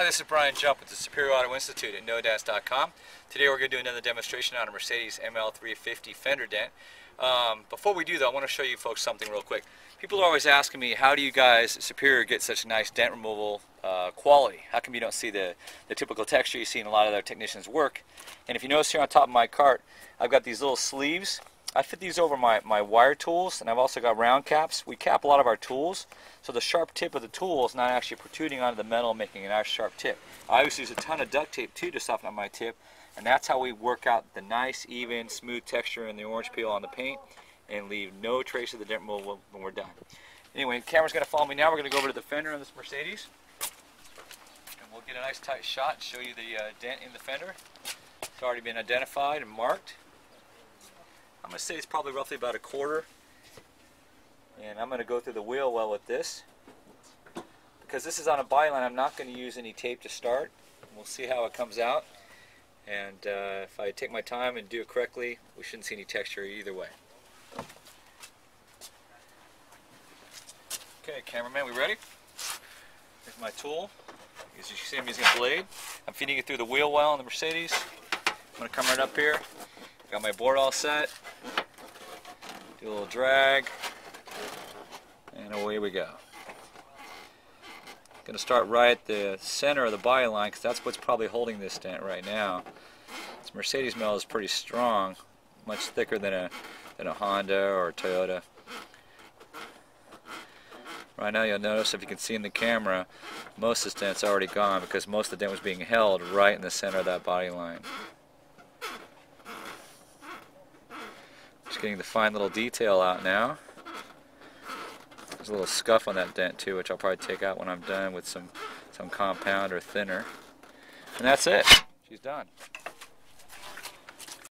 Hi, this is Brian Jump with the Superior Auto Institute at nodas.com. Today we're going to do another demonstration on a Mercedes ML350 fender dent. Um, before we do though, I want to show you folks something real quick. People are always asking me, how do you guys at Superior get such nice dent removal uh, quality? How come you don't see the, the typical texture you see in a lot of other technicians' work? And if you notice here on top of my cart, I've got these little sleeves I fit these over my, my wire tools and I've also got round caps. We cap a lot of our tools so the sharp tip of the tool is not actually protruding onto the metal making a nice sharp tip. I always use a ton of duct tape too to soften up my tip and that's how we work out the nice even smooth texture in the orange peel on the paint and leave no trace of the dent removal when we're done. Anyway, the camera's going to follow me now. We're going to go over to the fender on this Mercedes and we'll get a nice tight shot show you the uh, dent in the fender. It's already been identified and marked. I'm going to say it's probably roughly about a quarter. And I'm going to go through the wheel well with this. Because this is on a body line, I'm not going to use any tape to start. We'll see how it comes out. And uh, if I take my time and do it correctly, we shouldn't see any texture either way. Okay, cameraman, we ready? Here's my tool. As you see, I'm using a blade. I'm feeding it through the wheel well on the Mercedes. I'm going to come right up here. Got my board all set. Do a little drag. And away we go. Going to start right at the center of the body line because that's what's probably holding this dent right now. This Mercedes metal is pretty strong, much thicker than a, than a Honda or a Toyota. Right now you'll notice if you can see in the camera most of the dent's already gone because most of the dent was being held right in the center of that body line. Getting the fine little detail out now. There's a little scuff on that dent too, which I'll probably take out when I'm done with some, some compound or thinner. And that's it. She's done.